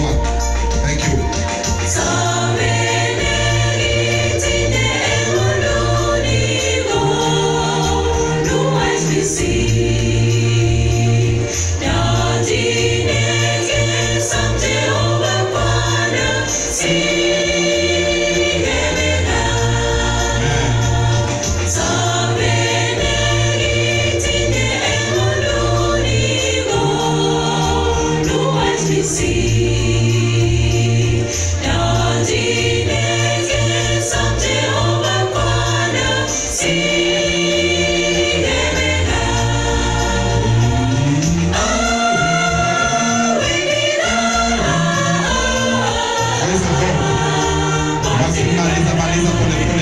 my. Thank you. Gracias, Gracias,